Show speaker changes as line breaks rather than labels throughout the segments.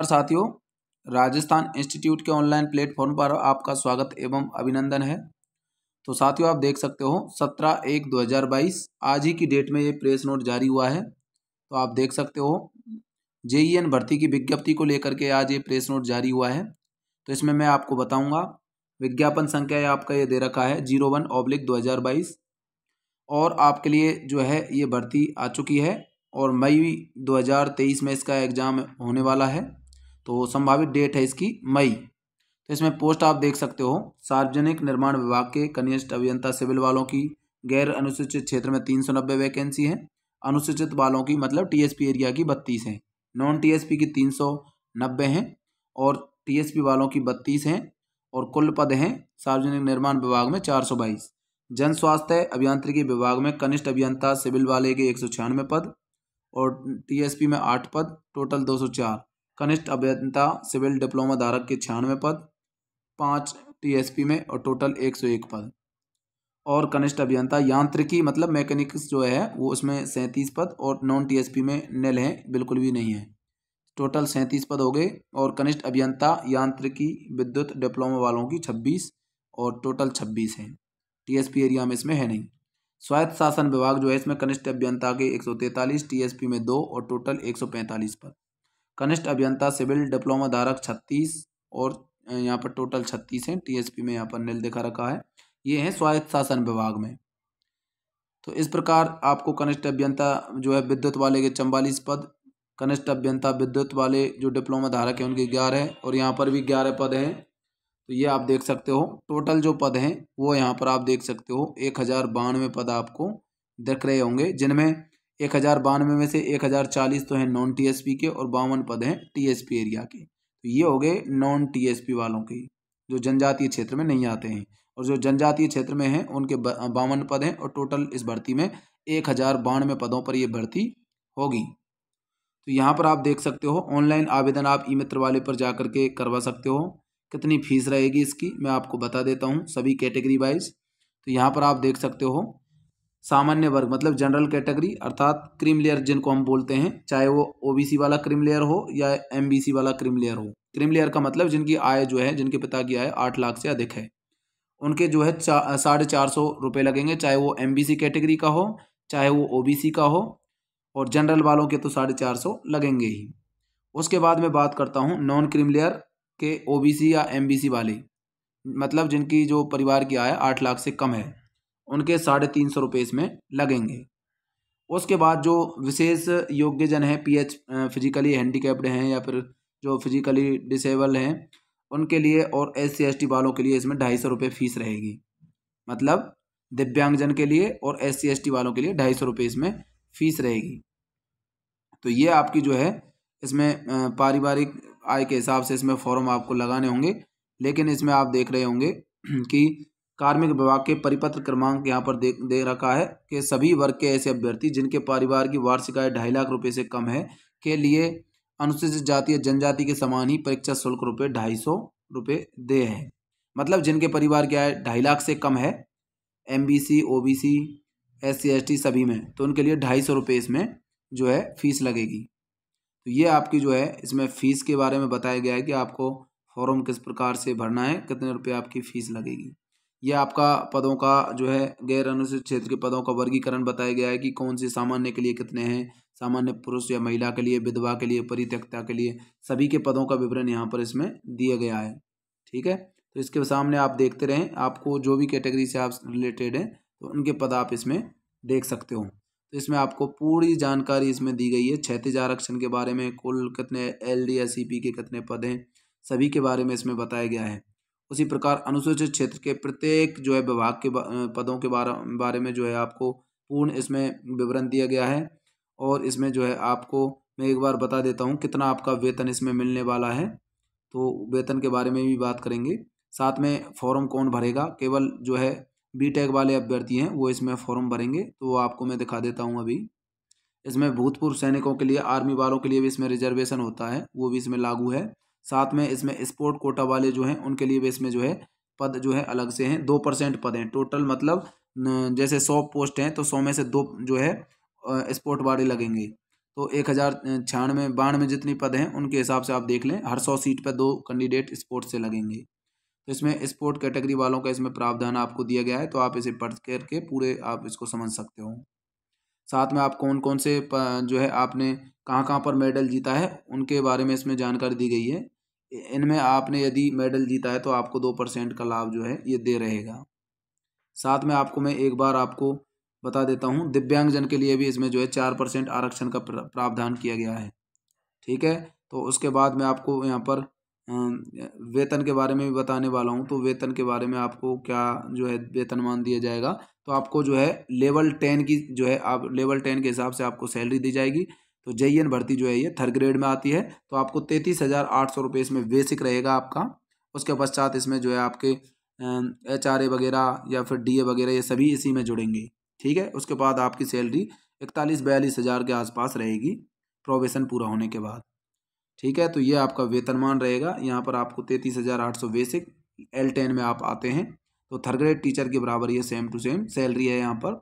साथियों, राजस्थान इंस्टीट्यूट के online platform पर आपका स्वागत एवं अभिनंदन है। तो साथियों, आप देख सकते हो, सत्रह एक दो हज़ार बाईस, आज ही की डेट में ये प्रेस नोट जारी हुआ है। तो आप देख सकते हो, जेईएन भर्ती की विज्ञप्ति को लेकर के आज ये प्रेस नोट जारी हुआ है। तो इसमें मैं आपको बताऊँगा, विज्ञापन संख्या आपका ये दे रखा है, ज़ीरो वन ऑब्लिक दो हज़ार बाईस। और आपके लिए जो है, ये भर्ती आ चुकी है और मई 2023 में इसका एग्ज़ाम होने वाला है। तो संभावित डेट है इसकी मई। तो इसमें पोस्ट आप देख सकते हो, सार्वजनिक निर्माण विभाग के कनिष्ठ अभियंता सिविल वालों की गैर अनुसूचित क्षेत्र में तीन सौ नब्बे वैकेंसी हैं, अनुसूचित वालों की मतलब टीएसपी एरिया की बत्तीस हैं। नॉन टीएसपी की तीन सौ नब्बे हैं और टीएसपी वालों की बत्तीस हैं और कुल पद हैं सार्वजनिक निर्माण विभाग में चार सौ बाईस। जन स्वास्थ्य अभियांत्रिकी विभाग में कनिष्ठ अभियंता सिविल वाले के एक सौ छियानवे पद और टीएसपी में आठ पद टोटल दो सौ चार। कनिष्ठ अभियंता, सिविल डिप्लोमा धारक के छियानवे पद, पाँच टीएसपी में और टोटल एक सौ एक पद। और कनिष्ठ अभियंता यांत्रिकी मतलब मैकेनिक्स जो है, वो उसमें सैंतीस पद और नॉन टीएसपी में निल हैं, बिल्कुल भी नहीं है। टोटल सैंतीस पद हो गए और कनिष्ठ अभियंता, यांत्रिकी, विद्युत डिप्लोमा वालों की छब्बीस और टोटल छब्बीस हैं। टीएसपी एरिया में इसमें है नहीं। स्वायत्त शासन विभाग जो है, इसमें कनिष्ठ अभियंता के एक सौ तैंतालीस में दो और टोटल एक सौ पैंतालीस पद। कनिष्ठ अभियंता, सिविल डिप्लोमा धारक छत्तीस और यहाँ पर टोटल छत्तीस हैं। टीएसपी में यहाँ पर नील दिखा रखा है। ये हैं स्वायत्त शासन विभाग में। तो इस प्रकार आपको कनिष्ठ अभियंता जो है विद्युत वाले के चंबालीस पद, कनिष्ठ अभियंता विद्युत वाले जो डिप्लोमा धारक हैं उनके ग्यारह और यहाँ पर भी ग्यारह पद हैं। तो ये आप देख सकते हो। टोटल जो पद हैं वो यहाँ पर आप देख सकते हो। एक हज़ार बानवे पद आपको दिख रहे होंगे, जिनमें एक हज़ार बानवे में से एक हज़ार चालीस तो हैं नॉन टीएसपी के और बावन पद हैं टीएसपी एरिया के। तो ये हो गए नॉन टीएसपी वालों के, जो जनजातीय क्षेत्र में नहीं आते हैं। और जो जनजातीय क्षेत्र में हैं, उनके बावन पद हैं और टोटल इस भर्ती में एक हज़ार बानवे पदों पर ये भर्ती होगी। तो यहाँ पर आप देख सकते हो ऑनलाइन आवेदन आप ई मित्र वाले पर जा के करवा सकते हो। कितनी फ़ीस रहेगी इसकी, मैं आपको बता देता हूँ, सभी कैटेगरी वाइज तो यहाँ पर आप देख सकते हो सामान्य वर्ग मतलब जनरल कैटेगरी अर्थात क्रीम लेयर जिनको हम बोलते हैं चाहे वो ओबीसी वाला क्रीम लेयर हो या एमबीसी वाला क्रीम लेयर हो। क्रीम लेयर का मतलब जिनकी आय जो है जिनके पिता की आय आठ लाख से अधिक है। उनके जो है चा, साढ़े चार सौ रुपये लगेंगे चाहे वो एमबीसी कैटेगरी का हो चाहे वो ओबीसी का हो और जनरल वालों के तो साढ़े चार सौ लगेंगे ही। उसके बाद मैं बात करता हूँ नॉन क्रीम लेयर के ओबीसी या एमबीसी वाले मतलब जिनकी जो परिवार की आय आठ लाख से कम है। उनके साढ़े तीन सौ रुपये इसमें लगेंगे। उसके बाद जो विशेष योग्य जन हैं, पीएच फिजिकली हैंडीकैप्ड हैं या फिर जो फिजिकली डिसेबल हैं, उनके लिए और एस सी वालों के लिए इसमें ढाई सौ रुपये फ़ीस रहेगी। मतलब दिव्यांगजन के लिए और एस सी वालों के लिए ढाई सौ रुपये इसमें फ़ीस रहेगी। तो ये आपकी जो है, इसमें पारिवारिक आय के हिसाब से इसमें फॉर्म आपको लगाने होंगे, लेकिन इसमें आप देख रहे होंगे कि कार्मिक विभाग के परिपत्र क्रमांक यहाँ पर दे दे रखा है कि सभी वर्ग के ऐसे अभ्यर्थी जिनके परिवार की वार्षिक आय ढाई लाख रुपए से कम है, के लिए अनुसूचित जाति या जनजाति के समान ही परीक्षा शुल्क रुपये ढाई सौ रुपये दे है। मतलब जिनके परिवार की आय ढाई लाख से कम है M B C O B C S C S T सभी में तो उनके लिए ढाई सौ रुपये इसमें जो है फ़ीस लगेगी। तो ये आपकी जो है, इसमें फ़ीस के बारे में बताया गया है कि आपको फॉर्म किस प्रकार से भरना है, कितने रुपये आपकी फ़ीस लगेगी। ये आपका पदों का जो है गैर अनुसूचित क्षेत्र के पदों का वर्गीकरण बताया गया है कि कौन से सामान्य के लिए कितने हैं, सामान्य पुरुष या महिला के लिए, विधवा के लिए, परित्यक्ता के लिए, सभी के पदों का विवरण यहाँ पर इसमें दिया गया है। ठीक है? तो इसके सामने आप देखते रहें, आपको जो भी कैटेगरी से आप रिलेटेड हैं तो उनके पद आप इसमें देख सकते हो। तो इसमें आपको पूरी जानकारी इसमें दी गई है, क्षैतिज आरक्षण के बारे में, कुल कितने एल डी एस के कितने पद हैं, सभी के बारे में इसमें बताया गया है। उसी प्रकार अनुसूचित क्षेत्र के प्रत्येक जो है विभाग के पदों के बारे बारे में जो है आपको पूर्ण इसमें विवरण दिया गया है। और इसमें जो है आपको मैं एक बार बता देता हूँ कितना आपका वेतन इसमें मिलने वाला है। तो वेतन के बारे में भी बात करेंगे। साथ में फॉर्म कौन भरेगा? केवल जो है बीटेक वाले अभ्यर्थी हैं, वो इसमें फॉर्म भरेंगे। तो वो आपको मैं दिखा देता हूँ अभी। इसमें भूतपूर्व सैनिकों के लिए, आर्मी वालों के लिए भी इसमें रिजर्वेशन होता है, वो भी इसमें लागू है। साथ में इसमें स्पोर्ट कोटा वाले जो हैं, उनके लिए भी इसमें जो है, पद जो है अलग से हैं, दो परसेंट पद हैं। टोटल मतलब जैसे सौ पोस्ट हैं तो सौ में से दो जो है स्पोर्ट वाले लगेंगे। तो एक हज़ार छियानवे, बानवे जितनी पद हैं, उनके हिसाब से आप देख लें, हर सौ सीट पर दो कैंडिडेट स्पोर्ट से लगेंगे। तो इसमें स्पोर्ट कैटेगरी वालों का इसमें प्रावधान आपको दिया गया है तो आप इसे पढ़ करके पूरे आप इसको समझ सकते हो। साथ में आप कौन कौन से जो है, आपने कहाँ कहाँ पर मेडल जीता है, उनके बारे में इसमें जानकारी दी गई है। इनमें आपने यदि मेडल जीता है तो आपको दो परसेंट का लाभ जो है, ये दे रहेगा। साथ में आपको मैं एक बार आपको बता देता हूँ, दिव्यांगजन के लिए भी इसमें जो है चार परसेंट आरक्षण का प्रावधान किया गया है। ठीक है? तो उसके बाद मैं आपको यहाँ पर वेतन के बारे में भी बताने वाला हूँ। तो वेतन के बारे में आपको क्या जो है वेतनमान दिया जाएगा तो आपको जो है लेवल टेन की जो है आप, लेवल टेन के हिसाब से आपको सैलरी दी जाएगी। तो जे भर्ती जो है ये थर्ड ग्रेड में आती है तो आपको तैंतीस हज़ार आठ सौ रुपये इसमें बेसिक रहेगा आपका। उसके पश्चात इसमें जो है आपके एच आर ए वगैरह या फिर डी ए वगैरह ये सभी इसी में जुड़ेंगे। ठीक है? उसके बाद आपकी सैलरी इकतालीस बयालीस हज़ार के आसपास रहेगी, प्रोबेशन पूरा होने के बाद। ठीक है? तो ये आपका वेतनमान रहेगा। यहाँ पर आपको तैंतीस हज़ार आठ सौ बेसिक एल टेन में आप आते हैं तो थर्ड ग्रेड टीचर के बराबर ये सेम टू सेम सैलरी है यहाँ पर।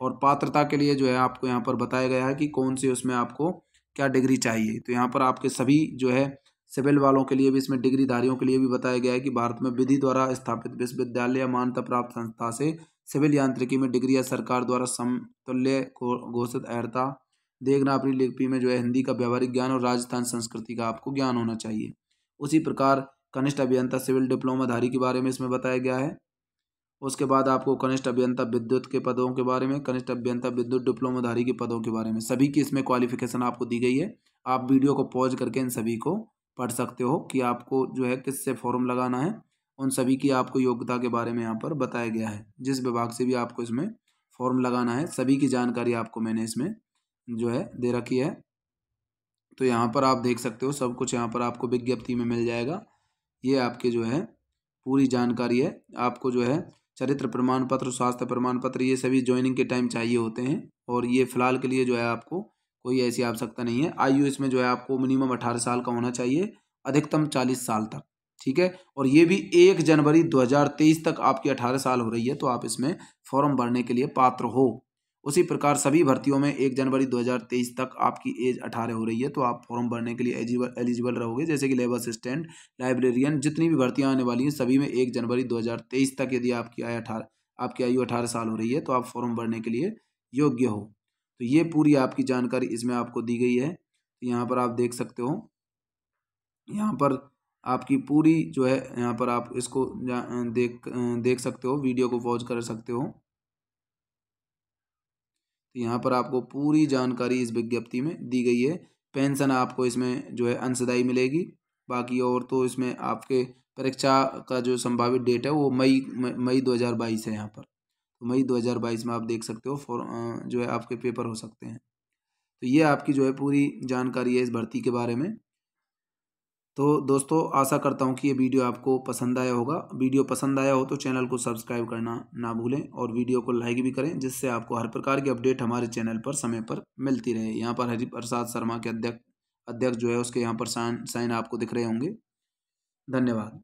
और पात्रता के लिए जो है आपको यहाँ पर बताया गया है कि कौन से उसमें आपको क्या डिग्री चाहिए। तो यहाँ पर आपके सभी जो है सिविल वालों के लिए भी इसमें डिग्रीधारियों के लिए भी बताया गया है कि भारत में विधि द्वारा स्थापित विश्वविद्यालय या मान्यता प्राप्त संस्था से सिविल यांत्रिकी में डिग्री या सरकार द्वारा समतुल्य घोषित अर्हता देखना अपनी लिपि में जो है हिंदी का व्यवहारिक ज्ञान और राजस्थान संस्कृति का आपको ज्ञान होना चाहिए। उसी प्रकार कनिष्ठ अभियंता सिविल डिप्लोमाधारी के बारे में इसमें बताया गया है। उसके बाद आपको कनिष्ठ अभियंता विद्युत के पदों के बारे में, कनिष्ठ अभियंता विद्युत डिप्लोमाधारी के पदों के बारे में, सभी की इसमें क्वालिफिकेशन आपको दी गई है। आप वीडियो को पॉज करके इन सभी को पढ़ सकते हो कि आपको जो है किससे फॉर्म लगाना है। उन सभी की आपको योग्यता के बारे में यहाँ पर बताया गया है। जिस विभाग से भी आपको इसमें फॉर्म लगाना है, सभी की जानकारी आपको मैंने इसमें जो है दे रखी है। तो यहाँ पर आप देख सकते हो, सब कुछ यहाँ पर आपको विज्ञप्ति में मिल जाएगा। ये आपके जो है पूरी जानकारी है। आपको जो है चरित्र प्रमाण पत्र, स्वास्थ्य प्रमाण पत्र, ये सभी ज्वाइनिंग के टाइम चाहिए होते हैं। और ये फ़िलहाल के लिए जो है आपको कोई ऐसी आवश्यकता नहीं है। आयु इसमें जो है आपको मिनिमम अठारह साल का होना चाहिए, अधिकतम चालीस साल तक, ठीक है? और ये भी एक जनवरी 2023 तक आपकी अठारह साल हो रही है तो आप इसमें फॉर्म भरने के लिए पात्र हो। उसी प्रकार सभी भर्तियों में एक जनवरी 2023 तक आपकी एज अठारह हो रही है तो आप फॉर्म भरने के लिए एलिजिबल एलिजिबल रहोगे। जैसे कि लेबर असिस्टेंट, लाइब्रेरियन, जितनी भी भर्तियाँ आने वाली हैं, सभी में एक जनवरी 2023 तक यदि आपकी आय अठारह आपकी आयु अठारह साल हो रही है तो आप फॉर्म भरने के लिए योग्य हो। तो ये पूरी आपकी जानकारी इसमें आपको दी गई है। तो यहाँ पर आप देख सकते हो। यहाँ पर आपकी पूरी जो है, यहाँ पर आप इसको देख देख सकते हो, वीडियो को पॉज कर सकते हो। तो यहाँ पर आपको पूरी जानकारी इस विज्ञप्ति में दी गई है। पेंशन आपको इसमें जो है अंशदायी मिलेगी। बाकी और तो इसमें आपके परीक्षा का जो संभावित डेट है वो मई मई दो हज़ार बाईस है यहाँ पर। तो मई दो हज़ार बाईस में आप देख सकते हो फॉर जो है आपके पेपर हो सकते हैं। तो ये आपकी जो है पूरी जानकारी है इस भर्ती के बारे में। तो दोस्तों, आशा करता हूँ कि ये वीडियो आपको पसंद आया होगा। वीडियो पसंद आया हो तो चैनल को सब्सक्राइब करना ना भूलें और वीडियो को लाइक भी करें, जिससे आपको हर प्रकार की अपडेट हमारे चैनल पर समय पर मिलती रहे। यहाँ पर हरिप्रसाद शर्मा के अध्यक्ष अध्यक्ष जो है, उसके यहाँ पर साइन साइन आपको दिख रहे होंगे। धन्यवाद।